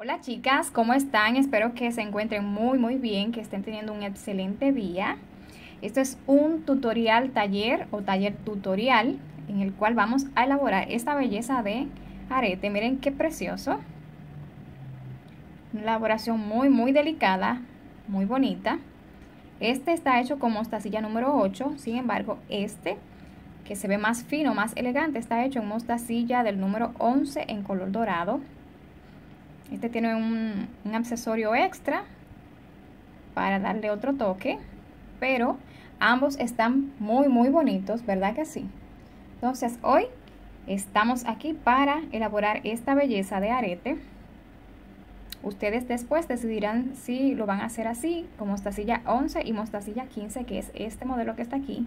Hola chicas, ¿cómo están? Espero que se encuentren muy muy bien, que estén teniendo un excelente día. Esto es un tutorial taller o taller tutorial en el cual vamos a elaborar esta belleza de arete. Miren qué precioso. Una elaboración muy muy delicada, muy bonita. Este está hecho con mostacilla número 8, sin embargo este que se ve más fino, más elegante, está hecho en mostacilla del número 11 en color dorado. Este tiene un, accesorio extra para darle otro toque, pero ambos están muy muy bonitos, ¿verdad que sí? Entonces hoy estamos aquí para elaborar esta belleza de arete. Ustedes después decidirán si lo van a hacer así, con mostacilla 11 y mostacilla 15, que es este modelo que está aquí.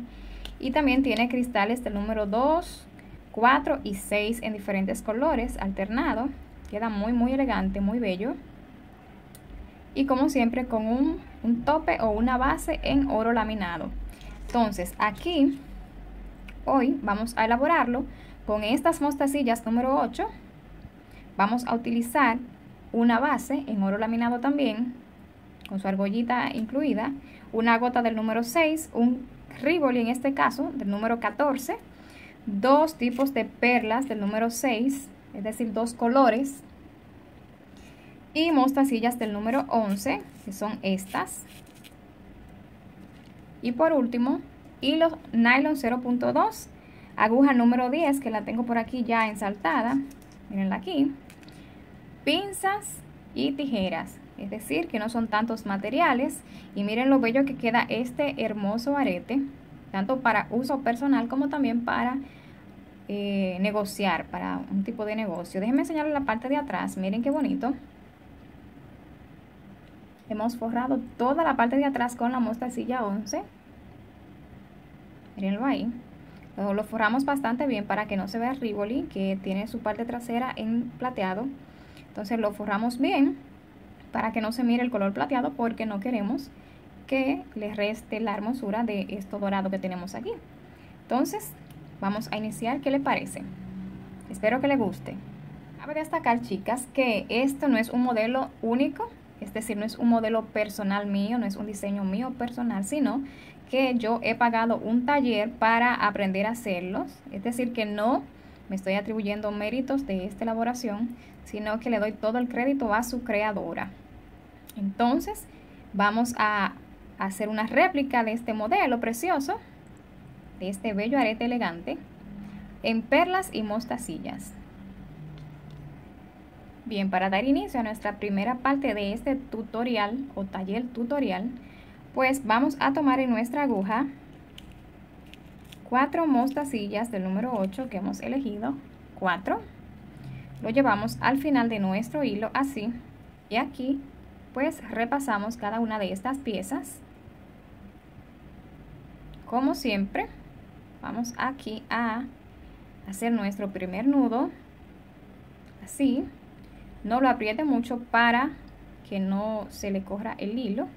Y también tiene cristales del número 2, 4 y 6 en diferentes colores alternado. Queda muy, muy elegante, muy bello. Y como siempre con un, tope o una base en oro laminado. Entonces aquí, hoy vamos a elaborarlo con estas mostacillas número 8. Vamos a utilizar una base en oro laminado también, con su argollita incluida, una gota del número 6, un riboli en este caso del número 14, dos tipos de perlas del número 6, es decir, dos colores. Y mostacillas del número 11, que son estas. Y por último, hilo nylon 0.2, aguja número 10, que la tengo por aquí ya ensaltada. Mirenla aquí. Pinzas y tijeras, es decir, que no son tantos materiales. Y miren lo bello que queda este hermoso arete, tanto para uso personal como también para eh, negociar para un tipo de negocio. Déjenme enseñarles la parte de atrás. Miren qué bonito. Hemos forrado toda la parte de atrás con la mostacilla 11. Mírenlo ahí. lo forramos bastante bien para que no se vea Rivoli, que tiene su parte trasera en plateado. Entonces lo forramos bien para que no se mire el color plateado porque no queremos que le reste la hermosura de esto dorado que tenemos aquí. Entonces Vamos a iniciar, ¿qué le parece? Espero que le guste. Cabe destacar, chicas, que esto no es un modelo único, es decir, no es un modelo personal mío, no es un diseño mío personal, sino que yo he pagado un taller para aprender a hacerlos. Es decir, que no me estoy atribuyendo méritos de esta elaboración, sino que le doy todo el crédito a su creadora. Entonces, vamos a hacer una réplica de este modelo precioso de este bello arete elegante en perlas y mostacillas. Bien, para dar inicio a nuestra primera parte de este tutorial o taller tutorial, pues vamos a tomar en nuestra aguja cuatro mostacillas del número 8 que hemos elegido, cuatro. Lo llevamos al final de nuestro hilo así y aquí pues repasamos cada una de estas piezas. Como siempre, vamos aquí a hacer nuestro primer nudo. Así no lo apriete mucho para que no se le corra el hilo.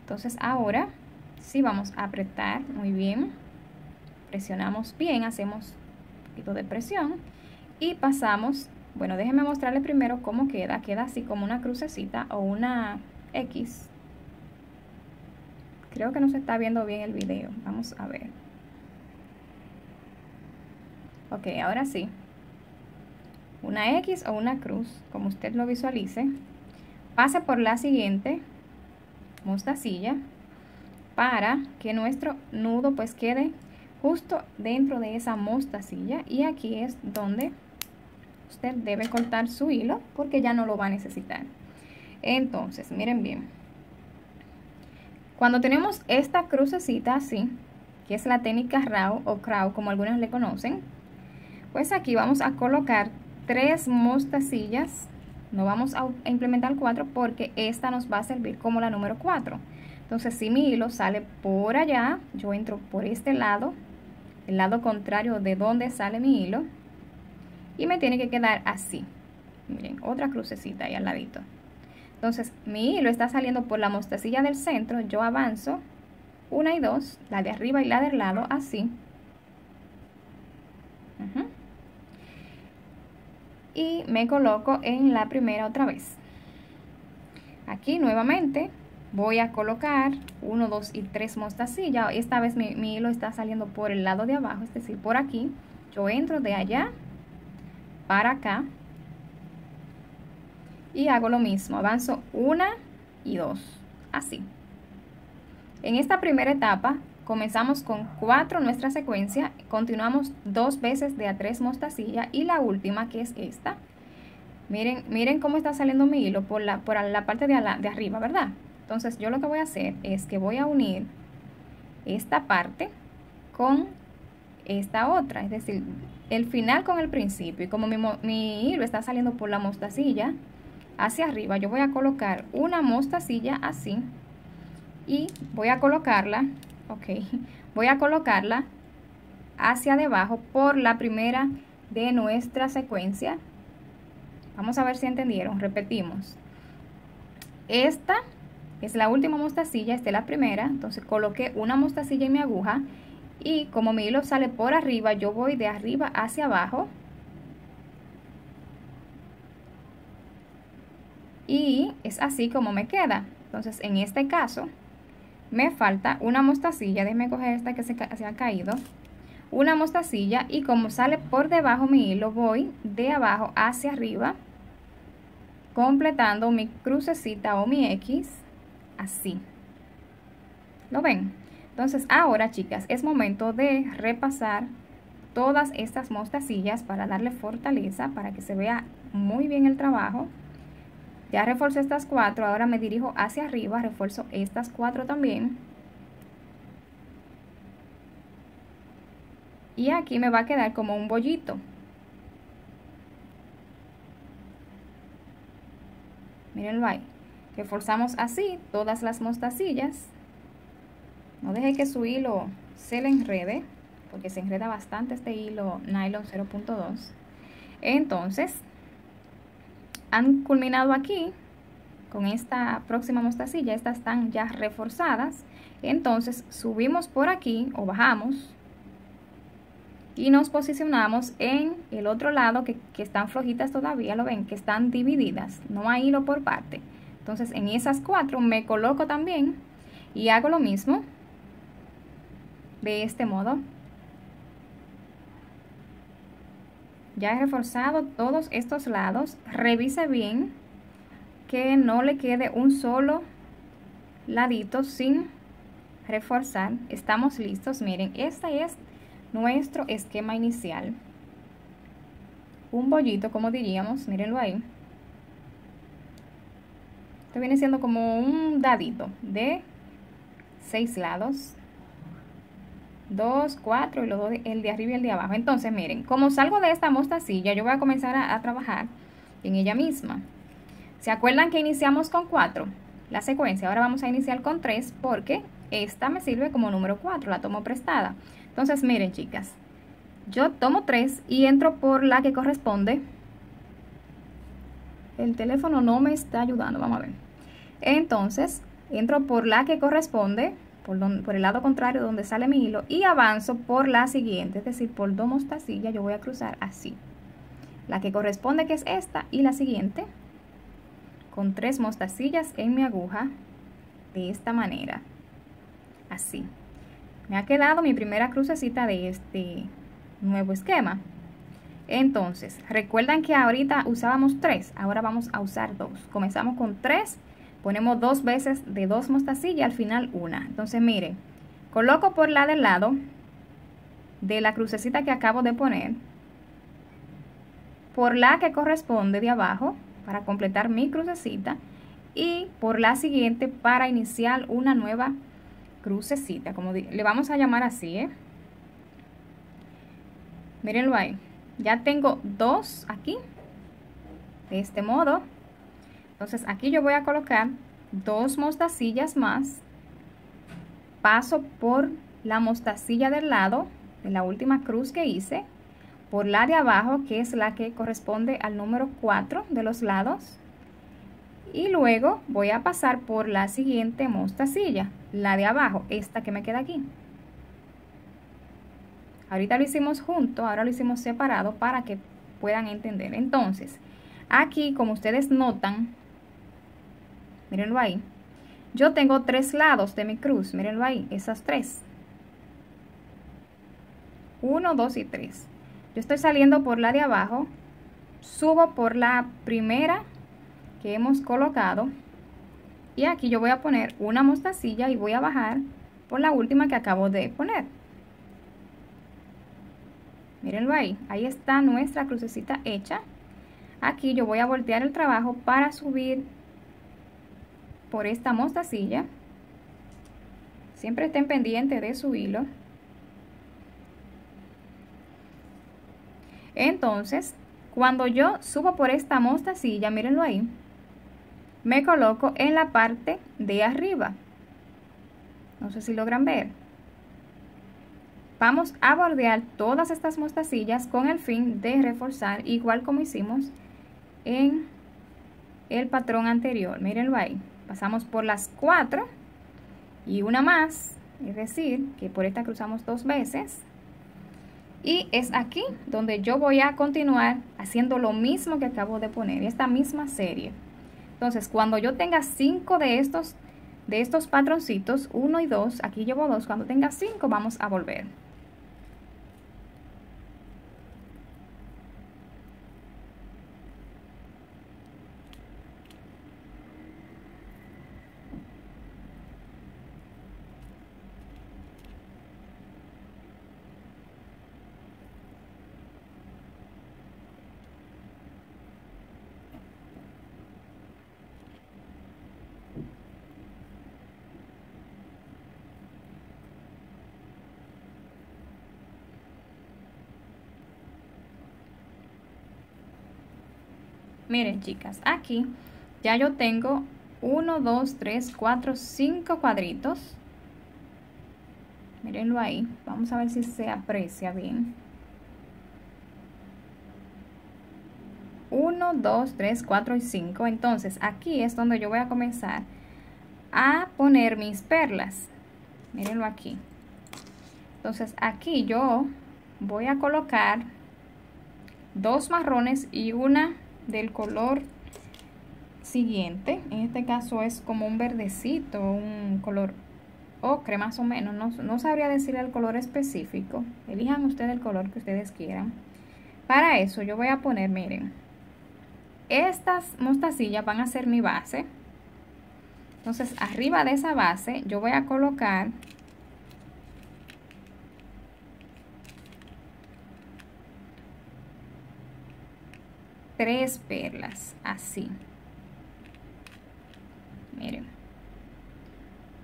Entonces ahora sí vamos a apretar muy bien. Presionamos bien hacemos un poquito de presión y pasamos. Bueno déjenme mostrarles primero cómo queda. Queda así como una crucecita o una X. Creo que no se está viendo bien el video. Vamos a ver Ok, ahora sí. Una X o una cruz, como usted lo visualice. Pase por la siguiente mostacilla para que nuestro nudo pues quede justo dentro de esa mostacilla y aquí es donde usted debe cortar su hilo porque ya no lo va a necesitar entonces miren bien cuando tenemos esta crucecita así que es la técnica RAW o CRAW como algunos le conocen pues aquí vamos a colocar tres mostacillas. No vamos a implementar cuatro porque esta nos va a servir como la número 4 entonces si mi hilo sale por allá yo entro por este lado el lado contrario de donde sale mi hilo y me tiene que quedar así. Miren otra crucecita ahí al ladito. Entonces mi hilo está saliendo por la mostacilla del centro yo avanzo una y dos la de arriba y la del lado así y me coloco en la primera otra vez aquí nuevamente voy a colocar 1, 2 y 3 mostacillas. Esta vez mi, mi, hilo está saliendo por el lado de abajo, es decir, por aquí. Yo entro de allá para acá y hago lo mismo. Avanzo una y dos, así. En esta primera etapa comenzamos con 4 nuestra secuencia, continuamos dos veces de a 3 mostacilla y la última que es esta. Miren, miren cómo está saliendo mi hilo por la, por la parte de, de arriba, ¿verdad? Entonces yo lo que voy a hacer es que voy a unir esta parte con esta otra, es decir, el final con el principio. Y como mi hilo está saliendo por la mostacilla hacia arriba, yo voy a colocar una mostacilla así y voy a colocarla, ok, voy a colocarla hacia debajo por la primera de nuestra secuencia. Vamos a ver si entendieron, repetimos. Esta es la última mostacilla, esta es la primera, entonces coloqué una mostacilla en mi aguja y como mi hilo sale por arriba, yo voy de arriba hacia abajo y es así como me queda. Entonces en este caso me falta una mostacilla, déjeme coger esta que se ha caído, una mostacilla y como sale por debajo mi hilo voy de abajo hacia arriba completando mi crucecita o mi X así. ¿Lo ven? Entonces ahora, chicas, es momento de repasar todas estas mostacillas para darle fortaleza, para que se vea muy bien el trabajo. Ya reforcé estas cuatro, ahora me dirijo hacia arriba, refuerzo estas cuatro también. Y aquí me va a quedar como un bollito. Mírenlo ahí reforzamos así todas las mostacillas no deje que su hilo se le enrede porque se enreda bastante este hilo nylon 0.2 entonces han culminado aquí con esta próxima mostacilla estas están ya reforzadas. Entonces subimos por aquí o bajamos y nos posicionamos en el otro lado que, que están flojitas todavía lo ven que están divididas no hay hilo por parte. Entonces en esas cuatro me coloco también y hago lo mismo de este modo. Ya he reforzado todos estos lados. Revise bien que no le quede un solo ladito sin reforzar. Estamos listos. Miren, este es nuestro esquema inicial. Un bollito, como diríamos. Mírenlo ahí viene siendo como un dadito de seis lados. Dos, cuatro y los el de arriba y el de abajo. Entonces, miren, como salgo de esta mostacilla, yo voy a comenzar a, a trabajar en ella misma. ¿Se acuerdan que iniciamos con cuatro? La secuencia. Ahora vamos a iniciar con tres porque esta me sirve como número cuatro, la tomo prestada. Entonces, miren, chicas, yo tomo tres y entro por la que corresponde. El teléfono no me está ayudando, vamos a ver. Entonces, entro por la que corresponde, por, el lado contrario donde sale mi hilo, y avanzo por la siguiente, es decir, por dos mostacillas yo voy a cruzar así. La que corresponde que es esta y la siguiente, con tres mostacillas en mi aguja, de esta manera, así. Me ha quedado mi primera crucecita de este nuevo esquema. Entonces, recuerdan que ahorita usábamos tres, ahora vamos a usar dos. Comenzamos con tres ponemos dos veces de dos mostacillas, al final una. Entonces miren, coloco por la del lado de la crucecita que acabo de poner, por la que corresponde de abajo para completar mi crucecita y por la siguiente para iniciar una nueva crucecita, como le vamos a llamar así, ¿eh? Mírenlo ahí. Ya tengo dos aquí, de este modo. Entonces aquí yo voy a colocar dos mostacillas más. Paso por la mostacilla del lado de la última cruz que hice. Por la de abajo que es la que corresponde al número 4 de los lados. Y luego voy a pasar por la siguiente mostacilla, la de abajo, esta que me queda aquí. Ahorita lo hicimos junto, ahora lo hicimos separado para que puedan entender. Entonces, aquí como ustedes notan, mírenlo ahí. Yo tengo tres lados de mi cruz, mírenlo ahí, esas tres. Uno, dos y tres. Yo estoy saliendo por la de abajo, subo por la primera que hemos colocado y aquí yo voy a poner una mostacilla y voy a bajar por la última que acabo de poner. Mírenlo ahí, ahí está nuestra crucecita hecha. Aquí yo voy a voltear el trabajo para subir por esta mostacilla. Siempre estén pendientes de su hilo. Entonces, cuando yo subo por esta mostacilla, mírenlo ahí, me coloco en la parte de arriba. No sé si logran ver. Vamos a bordear todas estas mostacillas con el fin de reforzar, igual como hicimos en el patrón anterior. Mírenlo ahí. Pasamos por las cuatro y una más, es decir, que por esta cruzamos dos veces. Y es aquí donde yo voy a continuar haciendo lo mismo que acabo de poner, esta misma serie. Entonces, cuando yo tenga cinco de estos, de estos patroncitos, uno y dos, aquí llevo dos, cuando tenga cinco vamos a volver. Miren chicas, aquí ya yo tengo 1, 2, 3, 4, 5 cuadritos. Mírenlo ahí. Vamos a ver si se aprecia bien. 1, 2, 3, 4 y 5. Entonces aquí es donde yo voy a comenzar a poner mis perlas. Mírenlo aquí. Entonces aquí yo voy a colocar dos marrones y una del color siguiente. En este caso es como un verdecito, un color ocre más o menos. No, sabría decirle el color específico. Elijan ustedes el color que ustedes quieran. Para eso yo voy a poner, miren, estas mostacillas van a ser mi base. Entonces arriba de esa base yo voy a colocar tres perlas, así. Miren.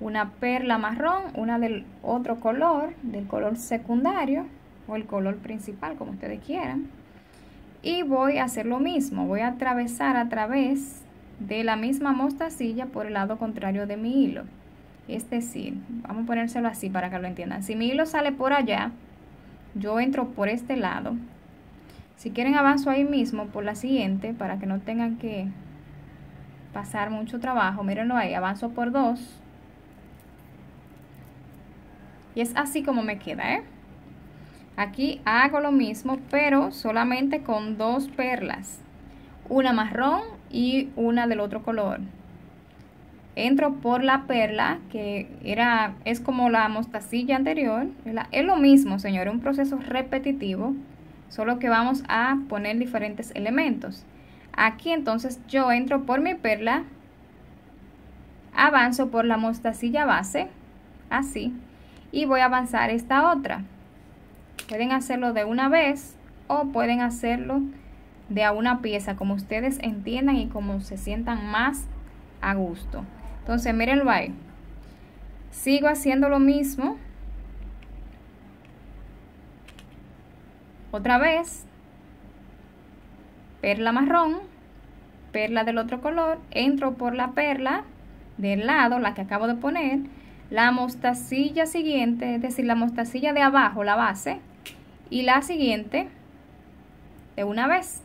Una perla marrón, una del otro color, del color secundario o el color principal, como ustedes quieran. Y voy a hacer lo mismo, voy a atravesar a través de la misma mostacilla por el lado contrario de mi hilo. Es decir, vamos a ponérselo así para que lo entiendan. Si mi hilo sale por allá, yo entro por este lado si quieren avanzo ahí mismo por la siguiente para que no tengan que pasar mucho trabajo. Mírenlo ahí, avanzo por dos. Y es así como me queda, ¿eh? Aquí hago lo mismo, pero solamente con dos perlas. Una marrón y una del otro color. Entro por la perla, que era, es como la mostacilla anterior. Es lo mismo, señor, un proceso repetitivo solo que vamos a poner diferentes elementos. Aquí entonces yo entro por mi perla, avanzo por la mostacilla base, así, y voy a avanzar esta otra. Pueden hacerlo de una vez o pueden hacerlo de a una pieza, como ustedes entiendan y como se sientan más a gusto. Entonces, mírenlo ahí. Sigo haciendo lo mismo Otra vez, perla marrón, perla del otro color, entro por la perla del lado, la que acabo de poner, la mostacilla siguiente, es decir, la mostacilla de abajo, la base, y la siguiente de una vez.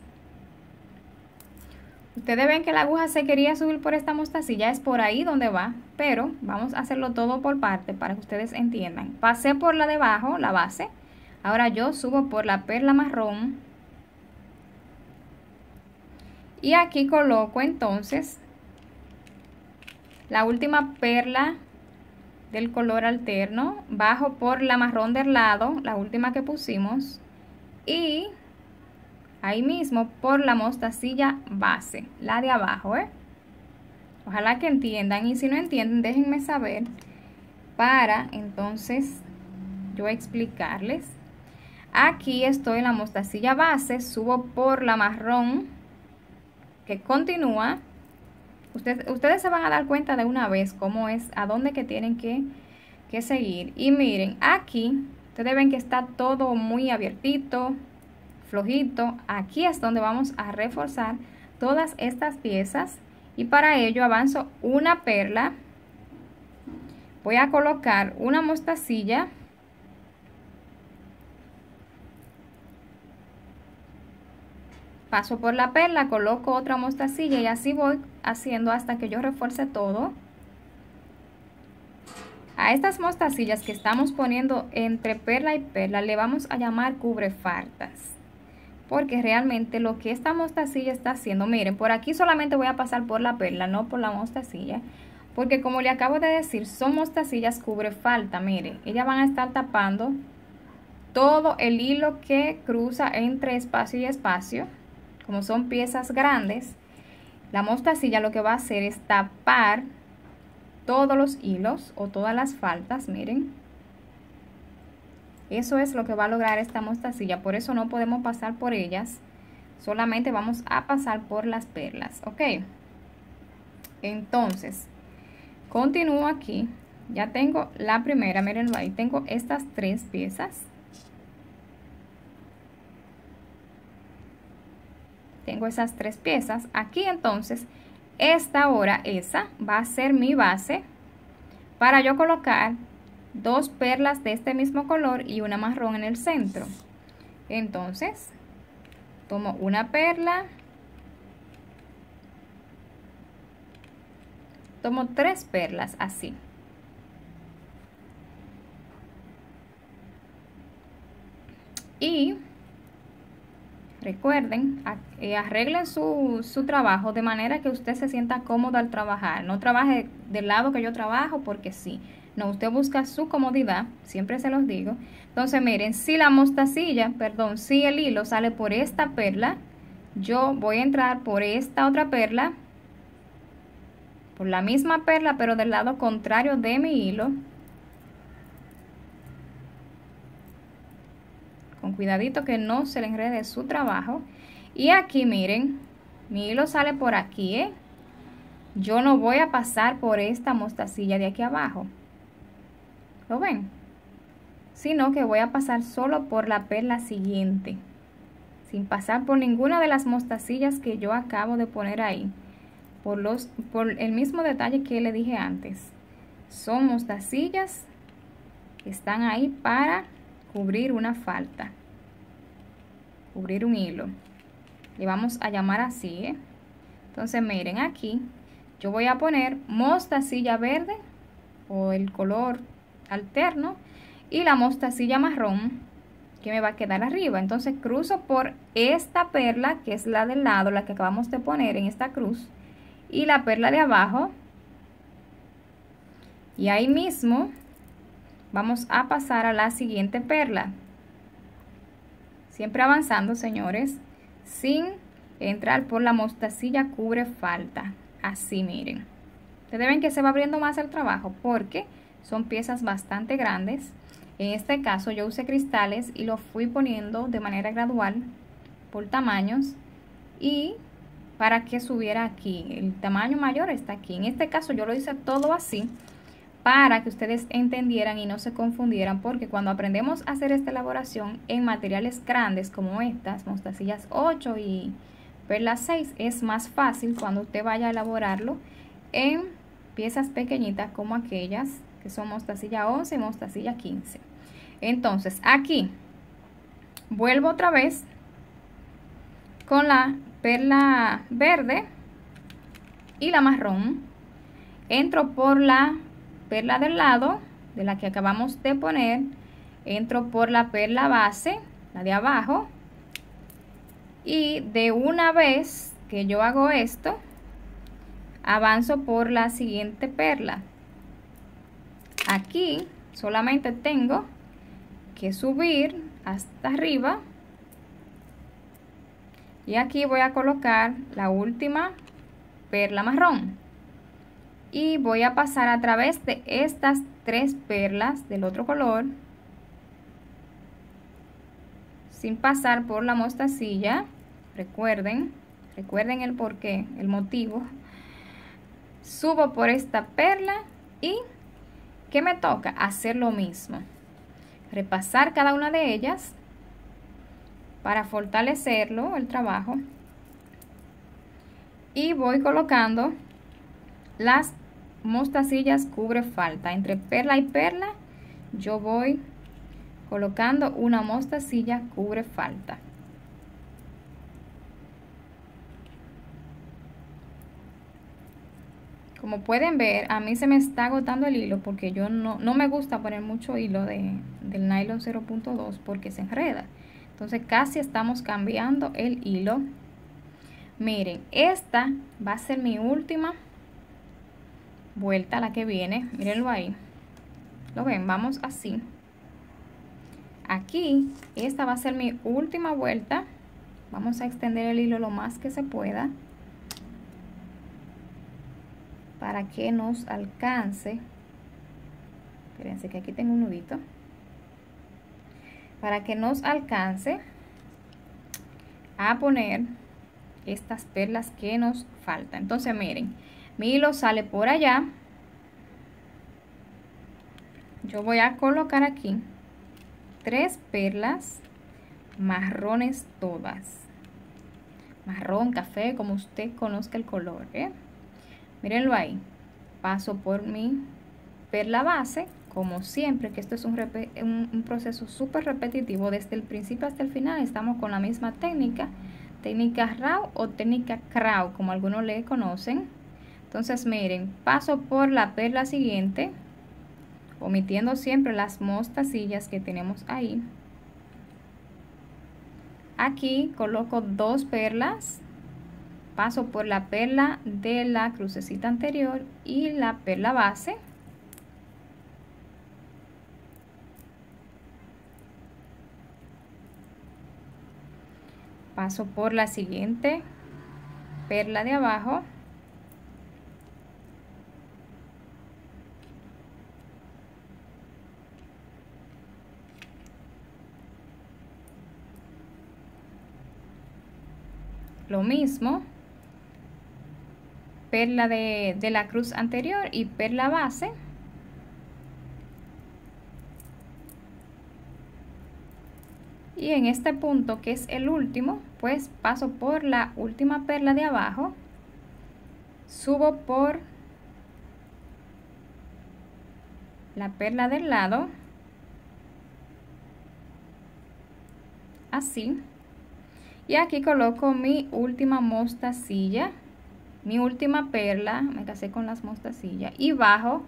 Ustedes ven que la aguja se quería subir por esta mostacilla, es por ahí donde va, pero vamos a hacerlo todo por parte para que ustedes entiendan. Pasé por la de abajo, la base, Ahora yo subo por la perla marrón. Y aquí coloco entonces la última perla del color alterno, bajo por la marrón del lado, la última que pusimos, y ahí mismo por la mostacilla base, la de abajo, ¿eh? Ojalá que entiendan y si no entienden déjenme saber para entonces yo explicarles. Aquí estoy en la mostacilla base, subo por la marrón que continúa. Ustedes, se van a dar cuenta de una vez cómo es, a dónde que tienen que, que seguir. Y miren, aquí ustedes ven que está todo muy abiertito, flojito. Aquí es donde vamos a reforzar todas estas piezas y para ello avanzo una perla voy a colocar una mostacilla paso por la perla coloco otra mostacilla y así voy haciendo hasta que yo refuerce todo. A estas mostacillas que estamos poniendo entre perla y perla le vamos a llamar cubre fartas porque realmente lo que esta mostacilla está haciendo, miren, por aquí solamente voy a pasar por la perla, no por la mostacilla, porque como le acabo de decir, son mostacillas cubre falta, miren, ellas van a estar tapando todo el hilo que cruza entre espacio y espacio, como son piezas grandes, la mostacilla lo que va a hacer es tapar todos los hilos o todas las faltas, miren, eso es lo que va a lograr esta mostacilla, por eso no podemos pasar por ellas, solamente vamos a pasar por las perlas, ¿ok? Entonces, continúo aquí, ya tengo la primera, miren ahí, tengo estas tres piezas. Tengo esas tres piezas. Aquí entonces, esta ahora, esa, va a ser mi base para yo colocar dos perlas de este mismo color y una marrón en el centro. Entonces, tomo una perla, tomo tres perlas así. Y recuerden, eh, arreglen su, su, trabajo de manera que usted se sienta cómodo al trabajar. No trabaje del lado que yo trabajo porque sí. No, usted busca su comodidad, siempre se los digo. Entonces, miren, si la mostacilla, perdón, si el hilo sale por esta perla, yo voy a entrar por esta otra perla, por la misma perla, pero del lado contrario de mi hilo. Cuidadito que no se le enrede su trabajo. Y aquí, miren, mi hilo sale por aquí, ¿eh? Yo no voy a pasar por esta mostacilla de aquí abajo. ¿Lo ven? Sino que voy a pasar solo por la perla siguiente. Sin pasar por ninguna de las mostacillas que yo acabo de poner ahí. Por, los, por el mismo detalle que le dije antes. Son mostacillas que están ahí para cubrir una falta. Cubrir un hilo. Le vamos a llamar así, ¿eh? Entonces miren aquí, yo voy a poner mostacilla verde o el color alterno y la mostacilla marrón que me va a quedar arriba. Entonces cruzo por esta perla que es la del lado, la que acabamos de poner en esta cruz y la perla de abajo. Y ahí mismo vamos a pasar a la siguiente perla. Siempre avanzando, señores, sin entrar por la mostacilla cubre falta. Así, miren. Ustedes ven que se va abriendo más el trabajo porque son piezas bastante grandes. En este caso yo usé cristales y lo fui poniendo de manera gradual por tamaños y para que subiera aquí. El tamaño mayor está aquí. En este caso yo lo hice todo así para que ustedes entendieran y no se confundieran porque cuando aprendemos a hacer esta elaboración en materiales grandes como estas, mostacillas 8 y perlas 6, es más fácil cuando usted vaya a elaborarlo en piezas pequeñitas como aquellas que son mostacilla 11 y mostacilla 15. Entonces, aquí vuelvo otra vez con la perla verde y la marrón. Entro por la perla del lado, de la que acabamos de poner. Entro por la perla base, la de abajo. Y de una vez que yo hago esto, avanzo por la siguiente perla. Aquí solamente tengo que subir hasta arriba y aquí voy a colocar la última perla marrón y voy a pasar a través de estas tres perlas del otro color sin pasar por la mostacilla. Recuerden recuerden el porqué el motivo. Subo por esta perla y ¿qué me toca? hacer lo mismo. Repasar cada una de ellas para fortalecerlo el trabajo. Y voy colocando las mostacillas cubre falta. Entre perla y perla yo voy colocando una mostacilla cubre falta. Como pueden ver a mí se me está agotando el hilo porque yo no, no me gusta poner mucho hilo de, del nylon 0.2 porque se enreda. Entonces casi estamos cambiando el hilo. Miren esta va a ser mi última vuelta la que viene. Mírenlo ahí. Lo ven vamos así. Aquí esta va a ser mi última vuelta. Vamos a extender el hilo lo más que se pueda para que nos alcance. Fíjense que aquí tengo un nudito. Para que nos alcance a poner estas perlas que nos faltan. Entonces miren mi hilo sale por allá. Yo voy a colocar aquí tres perlas marrones todas. Marrón, café, como usted conozca el color ¿eh? mírenlo ahí. Paso por mi perla base como siempre, que esto es un, un, proceso súper repetitivo, desde el principio hasta el final estamos con la misma técnica, técnica RAW o técnica CRAW, como algunos le conocen. Entonces miren, paso por la perla siguiente, omitiendo siempre las mostacillas que tenemos ahí. Aquí coloco dos perlas, paso por la perla de la crucecita anterior y la perla base paso por la siguiente perla de abajo lo mismo perla de, de, la cruz anterior y perla base. Y en este punto que es el último pues paso por la última perla de abajo subo por la perla del lado así y aquí coloco mi última mostacilla mi última perla me casé con las mostacillas y bajo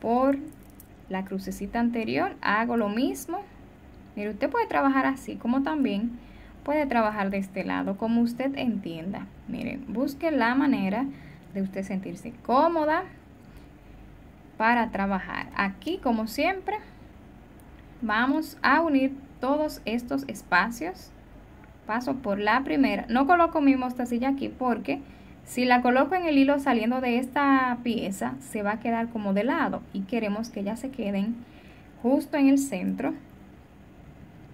por la crucecita anterior hago lo mismo Mire, usted puede trabajar así, como también puede trabajar de este lado, como usted entienda. Miren, busque la manera de usted sentirse cómoda para trabajar. Aquí, como siempre, vamos a unir todos estos espacios. Paso por la primera. No coloco mi mostacilla aquí porque si la coloco en el hilo saliendo de esta pieza, se va a quedar como de lado y queremos que ya se queden justo en el centro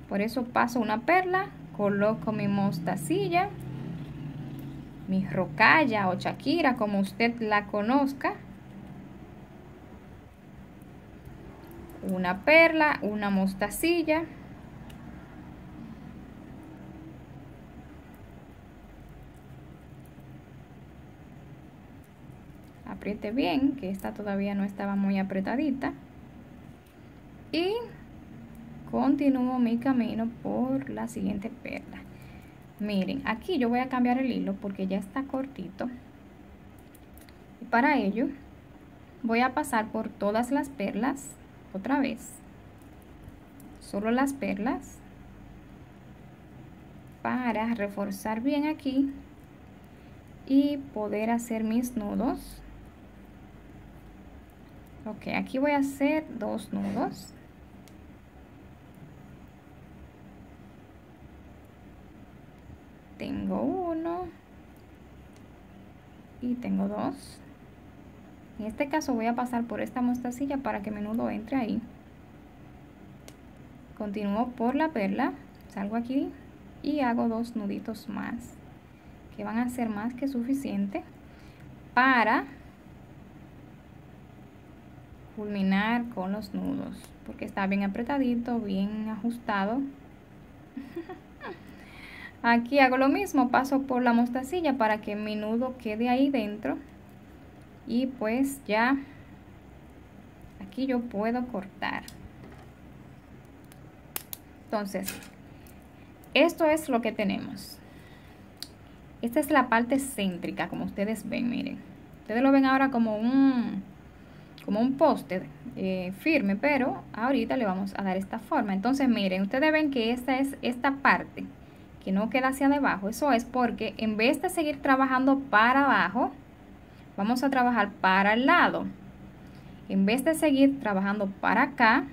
por eso paso una perla, coloco mi mostacilla, mi rocalla o chaquira, como usted la conozca. Una perla, una mostacilla. Bien, que esta todavía no estaba muy apretadita. Y continúo mi camino por la siguiente perla. Miren aquí yo voy a cambiar el hilo porque ya está cortito. Y para ello voy a pasar por todas las perlas otra vez. Solo las perlas para reforzar bien aquí y poder hacer mis nudos ok aquí voy a hacer dos nudos. Tengo uno. Y tengo dos. En este caso voy a pasar por esta mostacilla para que mi nudo entre ahí. Continúo por la perla. Salgo aquí y hago dos nuditos más que van a ser más que suficiente para culminar con los nudos porque está bien apretadito bien ajustado. Aquí hago lo mismo paso por la mostacilla para que mi nudo quede ahí dentro. Y pues ya aquí yo puedo cortar. Entonces esto es lo que tenemos. Esta es la parte céntrica como ustedes ven miren. Ustedes lo ven ahora como un como un poste eh, firme pero ahorita le vamos a dar esta forma entonces miren ustedes ven que esta es esta parte que no queda hacia debajo eso es porque en vez de seguir trabajando para abajo vamos a trabajar para el lado. En vez de seguir trabajando para acá,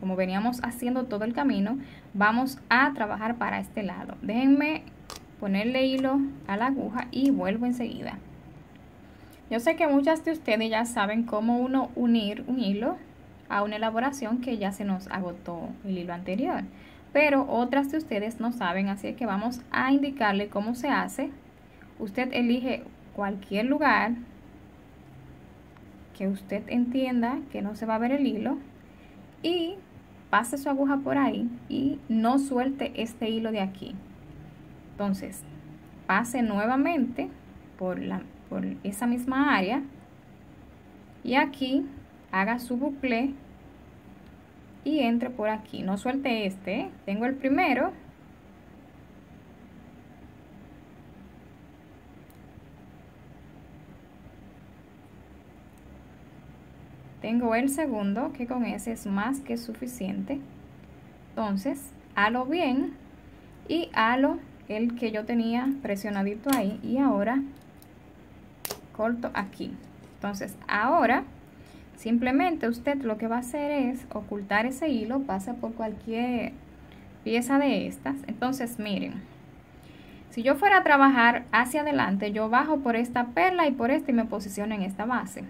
como veníamos haciendo todo el camino, vamos a trabajar para este lado. Déjenme ponerle hilo a la aguja y vuelvo enseguida. Yo sé que muchas de ustedes ya saben cómo uno unir un hilo a una elaboración que ya se nos agotó el hilo anterior. Pero otras de ustedes no saben, así que vamos a indicarle cómo se hace. Usted elige cualquier lugar que usted entienda que no se va a ver el hilo y pase su aguja por ahí y no suelte este hilo de aquí. Entonces, pase nuevamente por, la, por esa misma área y aquí haga su bucle y entre por aquí. No suelte este, ¿eh? tengo el primero tengo el segundo que con ese es más que suficiente entonces halo bien y halo el que yo tenía presionadito ahí y ahora corto aquí. Entonces ahora simplemente usted lo que va a hacer es ocultar ese hilo pasa por cualquier pieza de estas. Entonces miren si yo fuera a trabajar hacia adelante yo bajo por esta perla y por esta y me posiciono en esta base.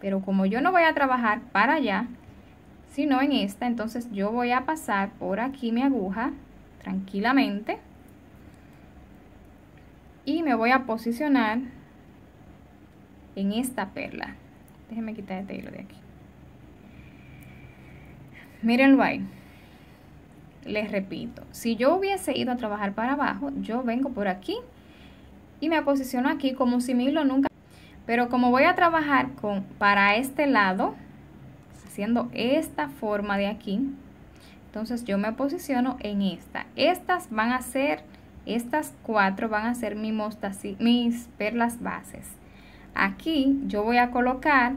Pero como yo no voy a trabajar para allá, sino en esta, entonces yo voy a pasar por aquí mi aguja tranquilamente y me voy a posicionar en esta perla. Déjenme quitar este hilo de aquí. Mírenlo ahí. Les repito, si yo hubiese ido a trabajar para abajo, yo vengo por aquí y me posiciono aquí como si mi hilo nunca pero como voy a trabajar con, para este lado, haciendo esta forma de aquí, entonces yo me posiciono en esta. Estas van a ser, estas cuatro van a ser mi mis perlas bases. Aquí yo voy a colocar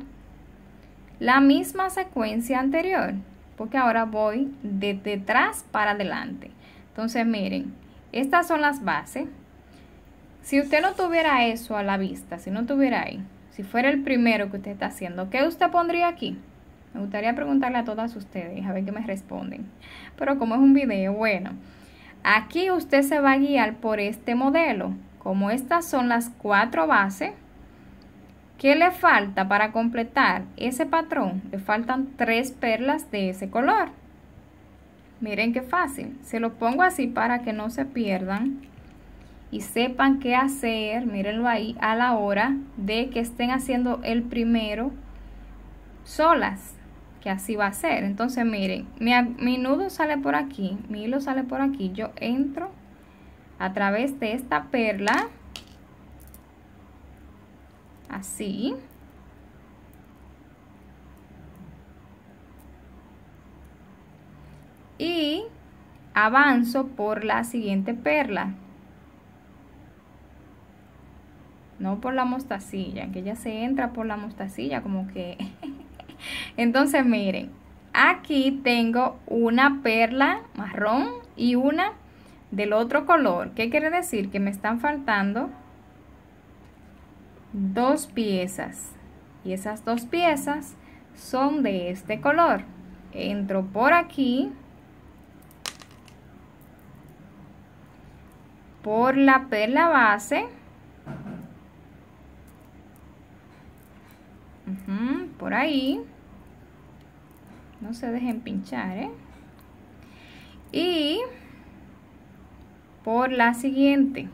la misma secuencia anterior, porque ahora voy de detrás para adelante. Entonces miren, estas son las bases. Si usted no tuviera eso a la vista, si no tuviera ahí, si fuera el primero que usted está haciendo, ¿qué usted pondría aquí? Me gustaría preguntarle a todas ustedes, a ver qué me responden. Pero como es un video, bueno, aquí usted se va a guiar por este modelo. Como estas son las cuatro bases, ¿qué le falta para completar ese patrón? Le faltan tres perlas de ese color. Miren qué fácil. Se lo pongo así para que no se pierdan y sepan qué hacer, mírenlo ahí, a la hora de que estén haciendo el primero solas, que así va a ser. Entonces miren, mi, mi nudo sale por aquí, mi hilo sale por aquí, yo entro a través de esta perla, así. Y avanzo por la siguiente perla. no por la mostacilla, que ella se entra por la mostacilla como que... Entonces miren, aquí tengo una perla marrón y una del otro color. ¿Qué quiere decir? Que me están faltando dos piezas. Y esas dos piezas son de este color. Entro por aquí. Por la perla base. por ahí. No se dejen pinchar, ¿eh? Y por la siguiente.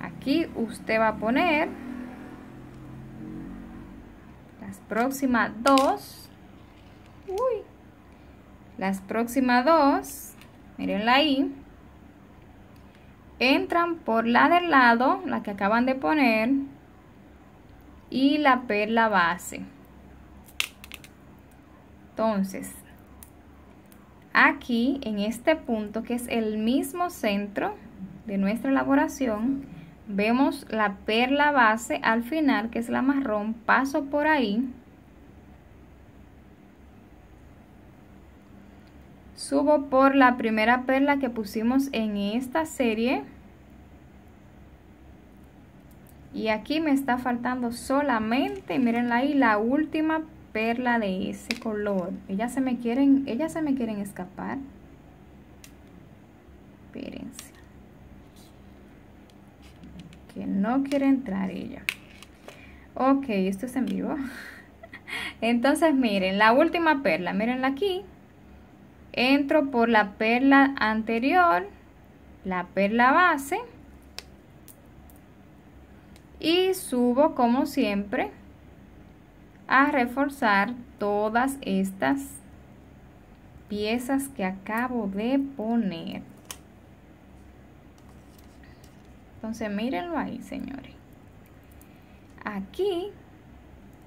Aquí usted va a poner las próximas dos. Uy. Las próximas dos. Mirenla ahí. Entran por la del lado, la que acaban de poner. Y la perla base. Entonces, aquí en este punto que es el mismo centro de nuestra elaboración, vemos la perla base al final que es la marrón, paso por ahí, subo por la primera perla que pusimos en esta serie y aquí me está faltando solamente, miren ahí, la última perla de ese color. Ellas se me quieren, ellas se me quieren escapar. Espérense. No quiere entrar ella. Ok, esto es en vivo. Entonces miren, la última perla, mirenla aquí. Entro por la perla anterior, la perla base. Y subo como siempre a reforzar todas estas piezas que acabo de poner. Entonces mírenlo ahí, señores. Aquí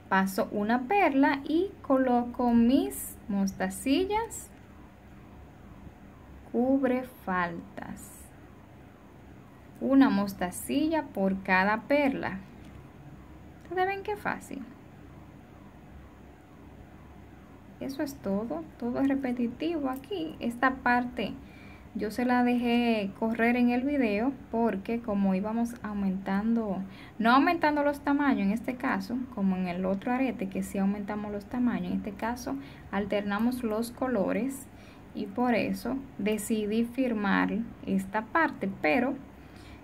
paso una perla y coloco mis mostacillas cubre faltas. Una mostacilla por cada perla. ¿Ustedes ven qué fácil? eso es todo todo es repetitivo aquí esta parte yo se la dejé correr en el video porque como íbamos aumentando no aumentando los tamaños en este caso como en el otro arete que sí aumentamos los tamaños en este caso alternamos los colores y por eso decidí firmar esta parte pero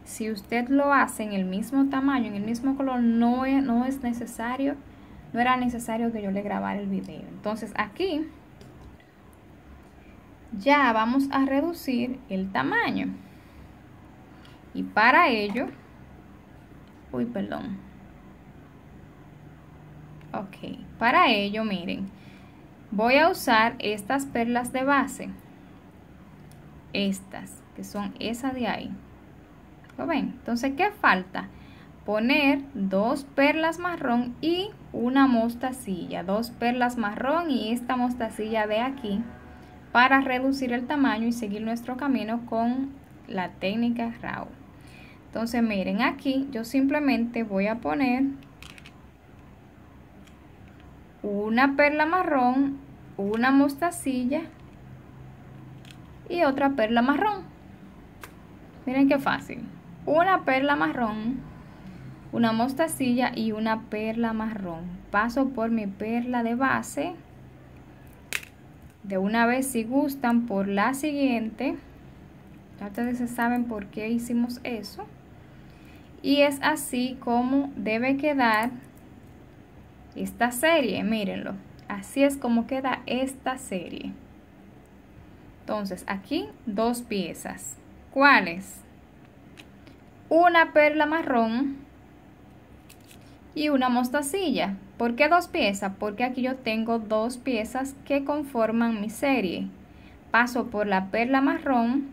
si usted lo hace en el mismo tamaño en el mismo color no no es necesario no era necesario que yo le grabara el video. Entonces aquí ya vamos a reducir el tamaño. Y para ello, uy, perdón. Ok, para ello, miren, voy a usar estas perlas de base. Estas, que son esas de ahí. ¿Lo ven? Entonces, ¿qué falta? poner dos perlas marrón y una mostacilla, dos perlas marrón y esta mostacilla de aquí para reducir el tamaño y seguir nuestro camino con la técnica RAW. Entonces miren aquí yo simplemente voy a poner una perla marrón, una mostacilla y otra perla marrón. Miren qué fácil. Una perla marrón una mostacilla y una perla marrón. Paso por mi perla de base. De una vez si gustan por la siguiente. Ya ustedes saben por qué hicimos eso. Y es así como debe quedar esta serie. Mírenlo. Así es como queda esta serie. Entonces aquí dos piezas. ¿Cuáles? Una perla marrón y una mostacilla. ¿Por qué dos piezas? Porque aquí yo tengo dos piezas que conforman mi serie. Paso por la perla marrón,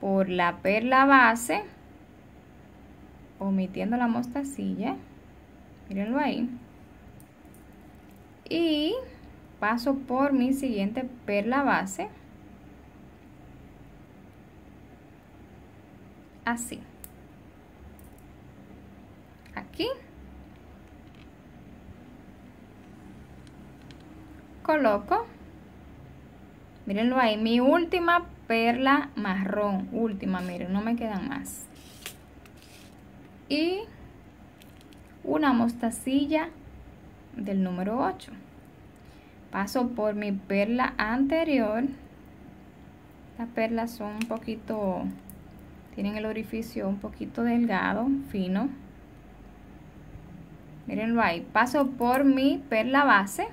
por la perla base, omitiendo la mostacilla. Mírenlo ahí. Y paso por mi siguiente perla base. Así. Aquí coloco, mírenlo ahí, mi última perla marrón, última, miren, no me quedan más. Y una mostacilla del número 8 paso por mi perla anterior las perlas son un poquito tienen el orificio un poquito delgado fino Mírenlo ahí. Paso por mi perla base.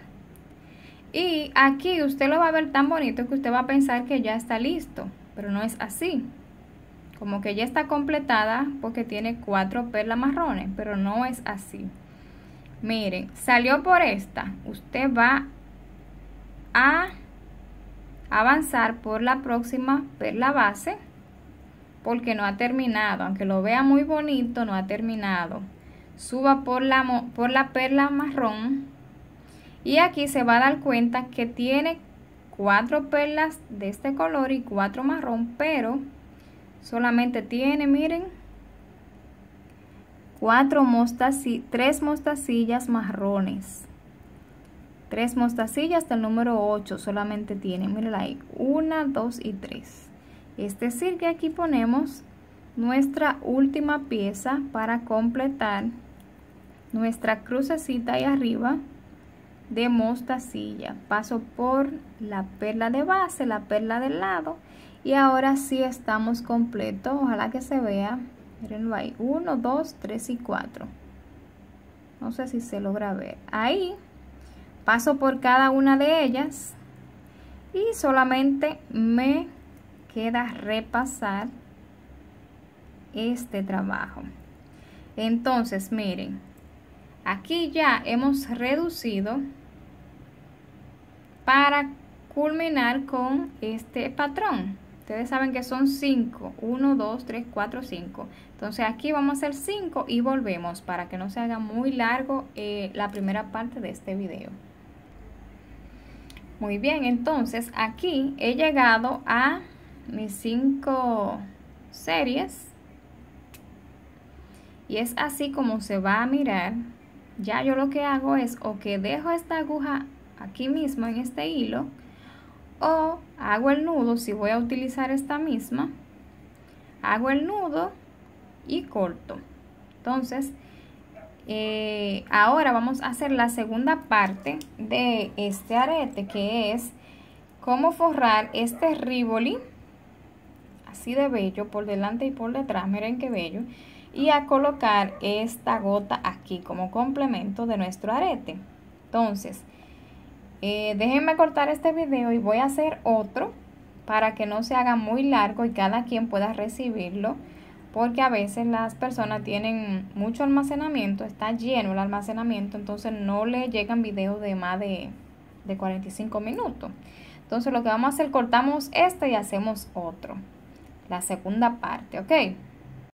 Y aquí usted lo va a ver tan bonito que usted va a pensar que ya está listo. Pero no es así. Como que ya está completada porque tiene cuatro perlas marrones. Pero no es así. Miren, salió por esta. Usted va a avanzar por la próxima perla base. Porque no ha terminado. Aunque lo vea muy bonito, no ha terminado suba por la, por la perla marrón y aquí se va a dar cuenta que tiene cuatro perlas de este color y cuatro marrón pero solamente tiene miren cuatro mostacillas tres mostacillas marrones. Tres mostacillas del número 8 solamente tiene. Miren ahí. Una dos y tres. Es decir que aquí ponemos nuestra última pieza para completar nuestra crucecita ahí arriba de mostacilla. Paso por la perla de base la perla del lado. Y ahora sí estamos completos. Ojalá que se vea. Mirenlo ahí. 1 2 3 y 4 no sé si se logra ver. Ahí. Paso por cada una de ellas. Y solamente me queda repasar este trabajo. Entonces miren Aquí ya hemos reducido para culminar con este patrón. Ustedes saben que son 5. 1, 2, 3, 4, 5. Entonces aquí vamos a hacer 5 y volvemos para que no se haga muy largo eh, la primera parte de este video. Muy bien, entonces aquí he llegado a mis 5 series. Y es así como se va a mirar ya yo lo que hago es o que dejo esta aguja aquí mismo en este hilo o hago el nudo si voy a utilizar esta misma hago el nudo y corto. Entonces eh, ahora vamos a hacer la segunda parte de este arete que es cómo forrar este rivoli así de bello por delante y por detrás miren qué bello y a colocar esta gota aquí como complemento de nuestro arete. Entonces, eh, déjenme cortar este video y voy a hacer otro para que no se haga muy largo y cada quien pueda recibirlo porque a veces las personas tienen mucho almacenamiento, está lleno el almacenamiento, entonces no le llegan videos de más de, de 45 minutos. Entonces lo que vamos a hacer, cortamos este y hacemos otro, la segunda parte, ¿ok?